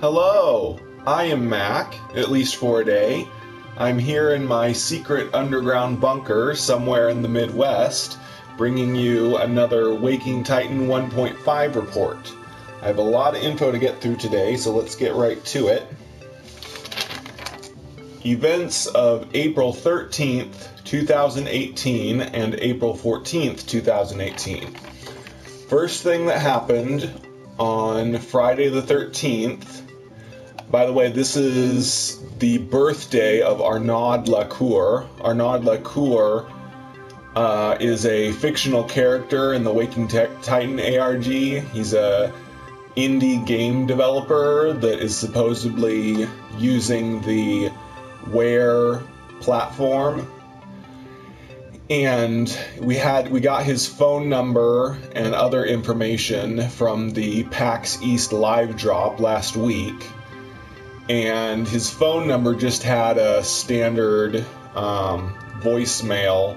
Hello, I am Mac, at least for a day. I'm here in my secret underground bunker somewhere in the Midwest, bringing you another Waking Titan 1.5 report. I have a lot of info to get through today, so let's get right to it. Events of April 13th, 2018 and April 14th, 2018. First thing that happened on Friday the 13th by the way, this is the birthday of Arnaud Lacour. Arnaud Lacour uh, is a fictional character in the Waking Titan ARG. He's a indie game developer that is supposedly using the Ware platform. And we had we got his phone number and other information from the PAX East live drop last week and his phone number just had a standard um, voicemail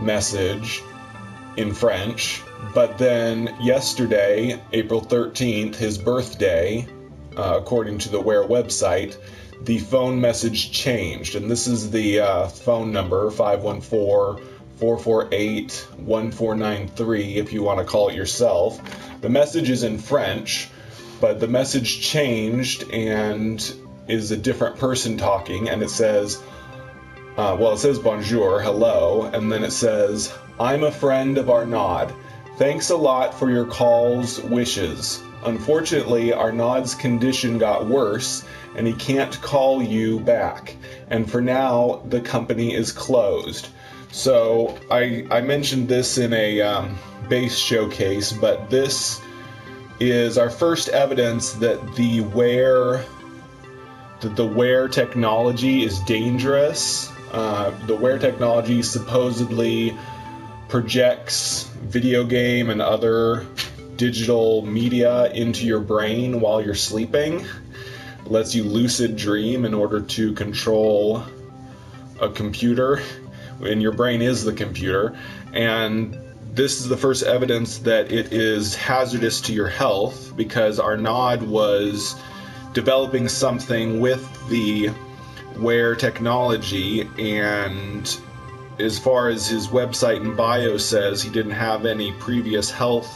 message in French. But then yesterday, April 13th, his birthday, uh, according to the Ware website, the phone message changed. And this is the uh, phone number 514 448 1493 if you want to call it yourself. The message is in French, but the message changed and is a different person talking, and it says, uh, well, it says bonjour, hello, and then it says, I'm a friend of Arnaud. Thanks a lot for your calls, wishes. Unfortunately, Arnaud's condition got worse, and he can't call you back. And for now, the company is closed. So I, I mentioned this in a um, base showcase, but this is our first evidence that the Ware that the Ware technology is dangerous. Uh, the Ware technology supposedly projects video game and other digital media into your brain while you're sleeping. It lets you lucid dream in order to control a computer, and your brain is the computer. And this is the first evidence that it is hazardous to your health because Arnaud was developing something with the Ware technology and as far as his website and bio says he didn't have any previous health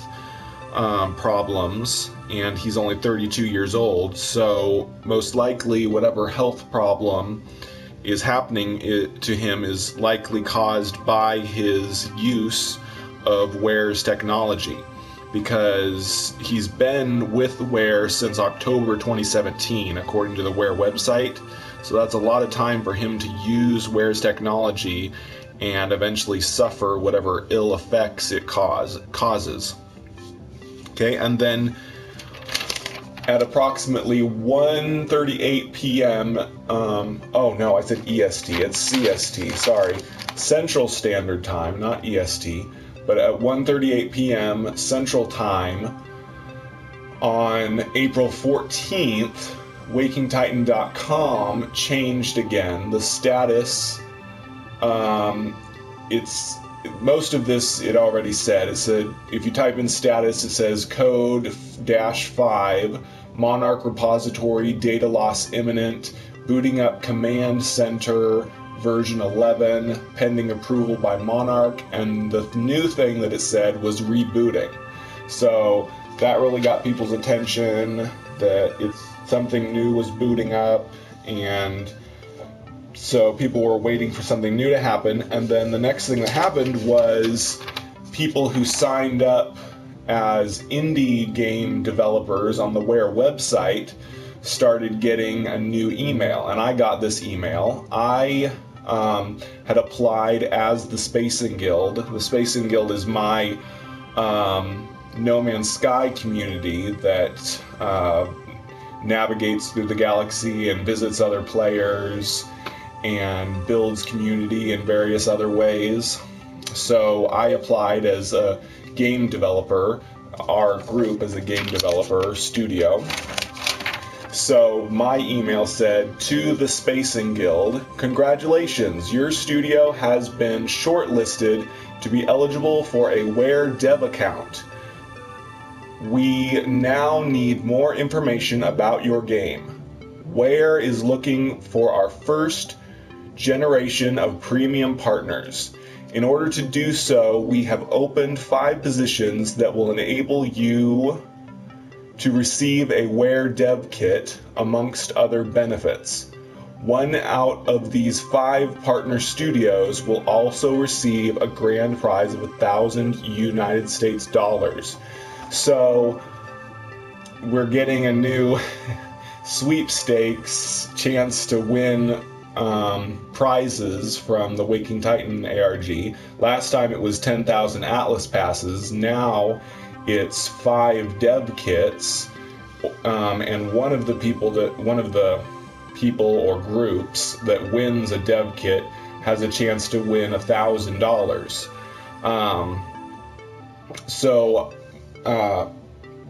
um, problems and he's only 32 years old so most likely whatever health problem is happening to him is likely caused by his use of Ware's technology because he's been with Ware since October 2017, according to the Ware website. So that's a lot of time for him to use Ware's technology and eventually suffer whatever ill effects it cause, causes. Okay, and then at approximately 1:38 p.m. Um, oh no, I said EST. It's CST. Sorry, Central Standard Time, not EST but at 1:38 p.m. Central Time on April 14th, WakingTitan.com changed again. The status, um, it's most of this it already said. It said if you type in status, it says code dash five, Monarch repository, data loss imminent, booting up command center version 11 pending approval by Monarch, and the new thing that it said was rebooting. So that really got people's attention that it's something new was booting up, and so people were waiting for something new to happen. And then the next thing that happened was people who signed up as indie game developers on the Ware website started getting a new email. And I got this email. I um, had applied as the Spacing Guild. The Spacing Guild is my um, No Man's Sky community that uh, navigates through the galaxy and visits other players and builds community in various other ways. So I applied as a game developer, our group as a game developer studio. So my email said to the Spacing Guild, Congratulations, your studio has been shortlisted to be eligible for a Ware Dev account. we now need more information about your game. Ware is looking for our first generation of premium partners. In order to do so, we have opened five positions that will enable you to receive a Ware Dev Kit amongst other benefits. One out of these five partner studios will also receive a grand prize of a thousand United States dollars. So we're getting a new sweepstakes chance to win um, prizes from the Waking Titan ARG. Last time it was 10,000 Atlas passes. Now it's five dev kits, um, and one of the people that one of the people or groups that wins a dev kit has a chance to win a thousand dollars. Um, so uh,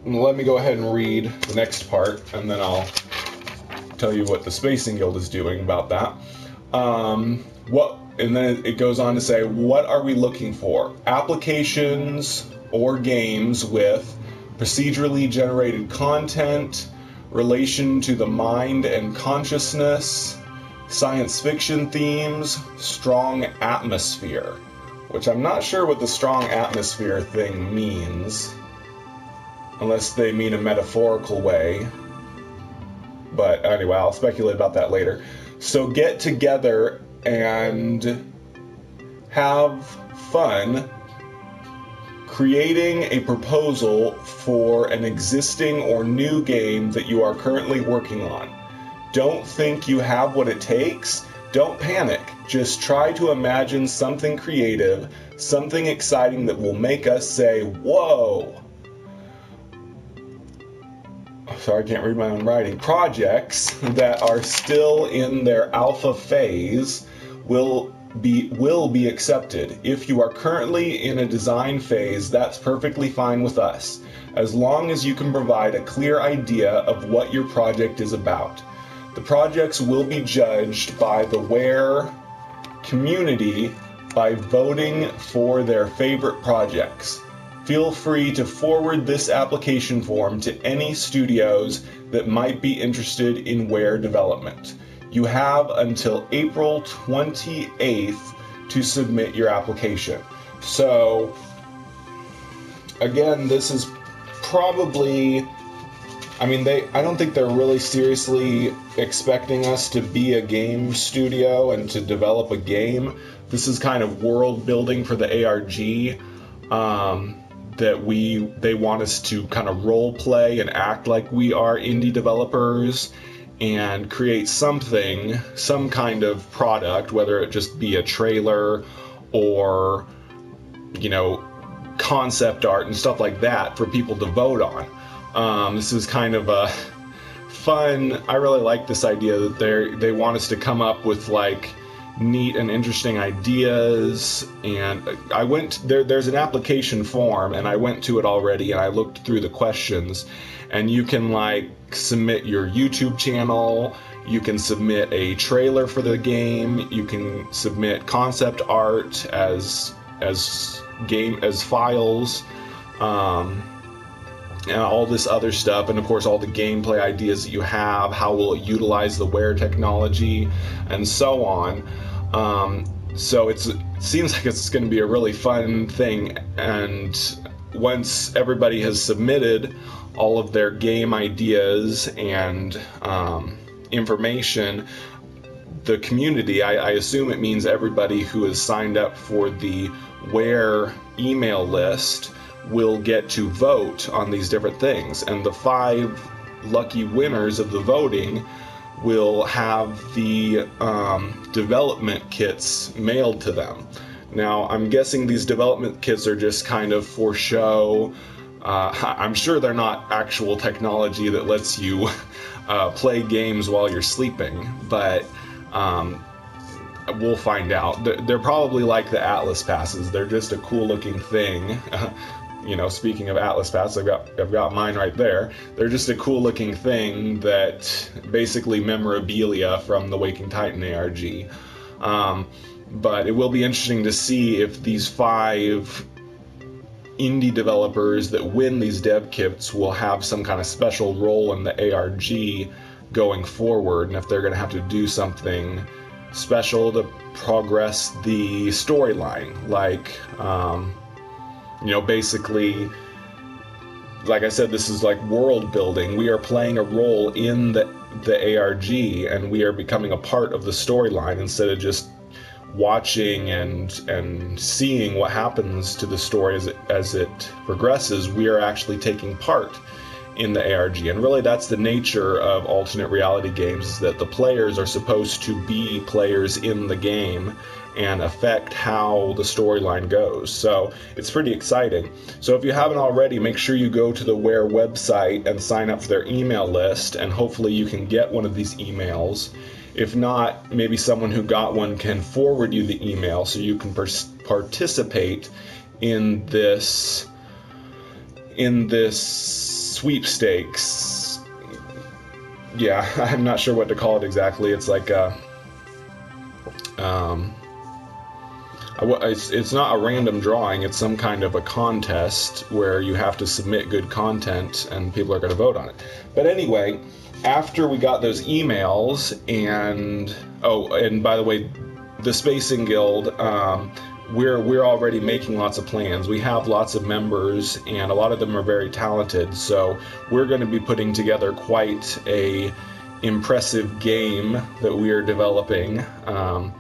let me go ahead and read the next part, and then I'll tell you what the Spacing Guild is doing about that. Um, what and then it goes on to say, what are we looking for? Applications or games with procedurally generated content, relation to the mind and consciousness, science fiction themes, strong atmosphere. Which I'm not sure what the strong atmosphere thing means, unless they mean a metaphorical way. But anyway, I'll speculate about that later. So get together and have fun creating a proposal for an existing or new game that you are currently working on. Don't think you have what it takes. Don't panic. Just try to imagine something creative, something exciting that will make us say, Whoa! sorry, I can't read my own writing, projects that are still in their alpha phase will be will be accepted. If you are currently in a design phase, that's perfectly fine with us, as long as you can provide a clear idea of what your project is about. The projects will be judged by the Ware community by voting for their favorite projects feel free to forward this application form to any studios that might be interested in Ware development. You have until April 28th to submit your application. So, again, this is probably I mean they I don't think they're really seriously expecting us to be a game studio and to develop a game. This is kind of world building for the ARG. Um, that we they want us to kind of role play and act like we are indie developers and create something, some kind of product, whether it just be a trailer or you know concept art and stuff like that for people to vote on. Um, this is kind of a fun. I really like this idea that they they want us to come up with like neat and interesting ideas and i went there there's an application form and i went to it already and i looked through the questions and you can like submit your youtube channel you can submit a trailer for the game you can submit concept art as as game as files um, and all this other stuff, and of course, all the gameplay ideas that you have, how will it utilize the Ware technology, and so on. Um, so it seems like it's going to be a really fun thing. And once everybody has submitted all of their game ideas and um, information, the community, I, I, assume it means everybody who has signed up for the Ware email list, will get to vote on these different things. And the five lucky winners of the voting will have the um, development kits mailed to them. Now, I'm guessing these development kits are just kind of for show. Uh, I'm sure they're not actual technology that lets you uh, play games while you're sleeping, but um, we'll find out. They're probably like the Atlas passes. They're just a cool looking thing you know, speaking of Atlas Pass, I've got I've got mine right there. They're just a cool looking thing that basically memorabilia from the Waking Titan ARG. Um, but it will be interesting to see if these five indie developers that win these dev kits will have some kind of special role in the ARG going forward, and if they're going to have to do something special to progress the storyline, like, um, you know, basically, like I said, this is like world building. We are playing a role in the the ARG, and we are becoming a part of the storyline instead of just watching and and seeing what happens to the story as it, as it progresses. We are actually taking part in the ARG. And really, that's the nature of alternate reality games is that the players are supposed to be players in the game and affect how the storyline goes. So it's pretty exciting. So if you haven't already, make sure you go to the Ware website and sign up for their email list, and hopefully you can get one of these emails. If not, maybe someone who got one can forward you the email so you can per- participate in this in this sweepstakes. Yeah, I'm not sure what to call it exactly. It's like a, um, it's, it's not a random drawing, it's some kind of a contest where you have to submit good content and people are going to vote on it. But anyway, after we got those emails, and oh, and by the way, the Spacing Guild, um, we're we're already making lots of plans. We have lots of members, and a lot of them are very talented. So we're going to be putting together quite a impressive game that we are developing. Um,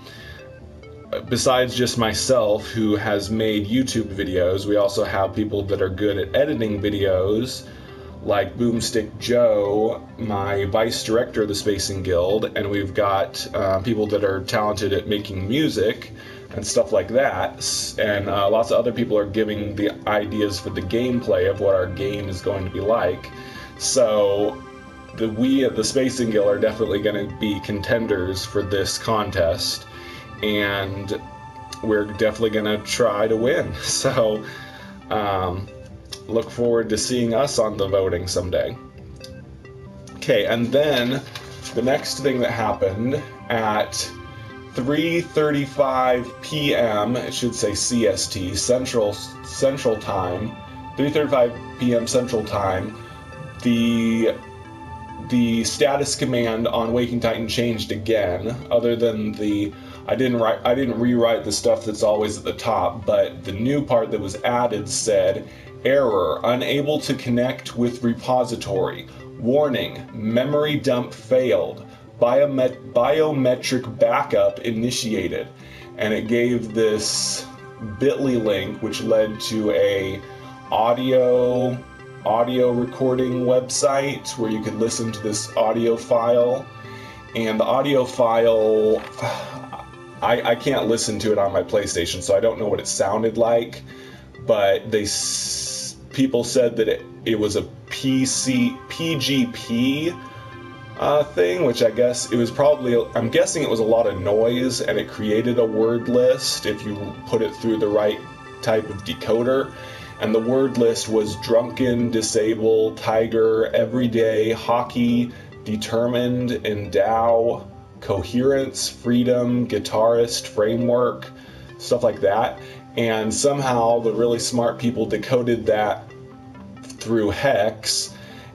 besides just myself, who has made YouTube videos, we also have people that are good at editing videos, like Boomstick Joe, my vice director of the Spacing Guild, and we've got uh, people that are talented at making music and stuff like that. And uh, lots of other people are giving the ideas for the gameplay of what our game is going to be like. So the we at the Spacing Guild are definitely going to be contenders for this contest, and we're definitely going to try to win. So um, look forward to seeing us on the voting someday. Okay, and then the next thing that happened at 3:35 p.m. It should say CST Central Central Time. 3:35 p.m. Central Time. The the status command on Waking Titan changed again. Other than the I didn't write I didn't rewrite the stuff that's always at the top, but the new part that was added said error unable to connect with repository. Warning, memory dump failed biomet- biometric backup initiated, and it gave this Bitly link, which led to a audio audio recording website where you could listen to this audio file. And the audio file, I, I can't listen to it on my PlayStation, so I don't know what it sounded like. But they people said that it, it was a PC PGP uh, thing, which I guess it was probably, I'm guessing it was a lot of noise and it created a word list if you put it through the right type of decoder. And the word list was drunken, disabled, tiger, everyday, hockey, determined, endow, coherence, freedom, guitarist, framework, stuff like that. And somehow the really smart people decoded that through hex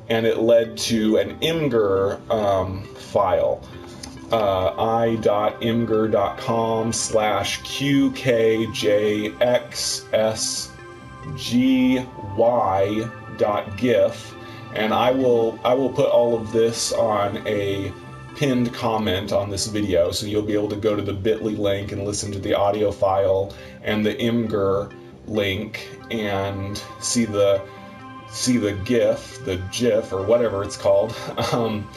and it led to an Imgur um, file. Uh, i.imgur.com slash qkjxsgy dot gif and I will I will put all of this on a pinned comment on this video so you'll be able to go to the bit.ly link and listen to the audio file and the Imgur link and see the see the GIF, the GIF or whatever it's called, um,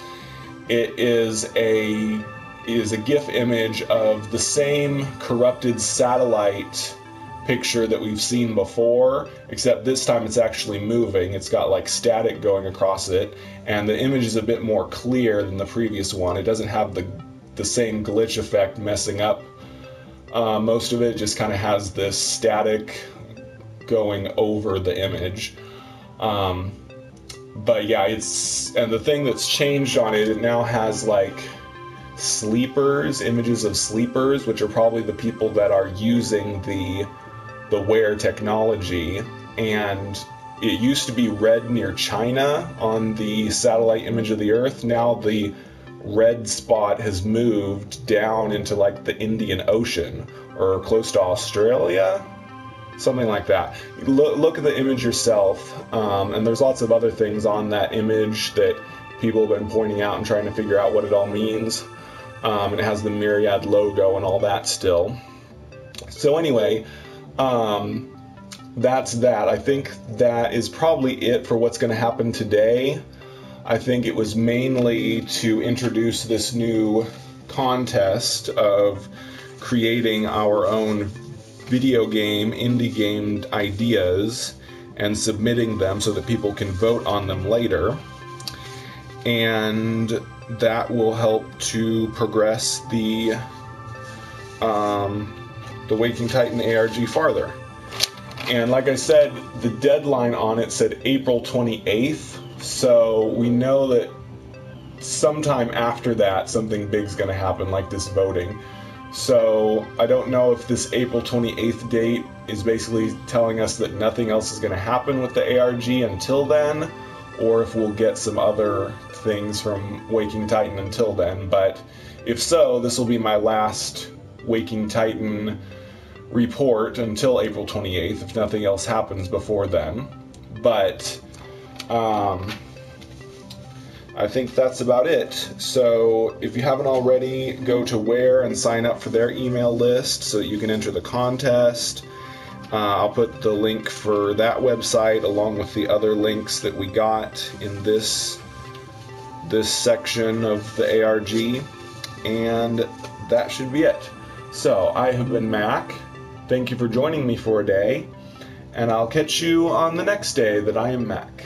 it is a is a GIF image of the same corrupted satellite picture that we've seen before, except this time it's actually moving. It's got like static going across it, and the image is a bit more clear than the previous one. It doesn't have the the same glitch effect messing up uh, most of it. Just kind of has this static going over the image. Um, but yeah, it's and the thing that's changed on it, it now has like sleepers, images of sleepers, which are probably the people that are using the the Ware technology, and it used to be red near China on the satellite image of the Earth. Now the red spot has moved down into like the Indian Ocean or close to Australia, something like that. Look, look at the image yourself, um, and there's lots of other things on that image that people have been pointing out and trying to figure out what it all means. Um, and it has the Myriad logo and all that still. So anyway, um, that's that. I think that is probably it for what's going to happen today. I think it was mainly to introduce this new contest of creating our own video game, indie game ideas and submitting them so that people can vote on them later. And that will help to progress the um, the Waking Titan ARG farther. And like I said, the deadline on it said April 28th. So we know that sometime after that, something big's going to happen, like this voting. So I don't know if this April 28th date is basically telling us that nothing else is going to happen with the ARG until then, or if we'll get some other things from Waking Titan until then. But if so, this will be my last Waking Titan report until April 28th if nothing else happens before then. But um, I think that's about it. So if you haven't already, go to Ware and sign up for their email list so that you can enter the contest. Uh, I'll put the link for that website along with the other links that we got in this this section of the ARG, and that should be it. So I have been Mac. Thank you for joining me for a day, and I'll catch you on the next day that I am Mac.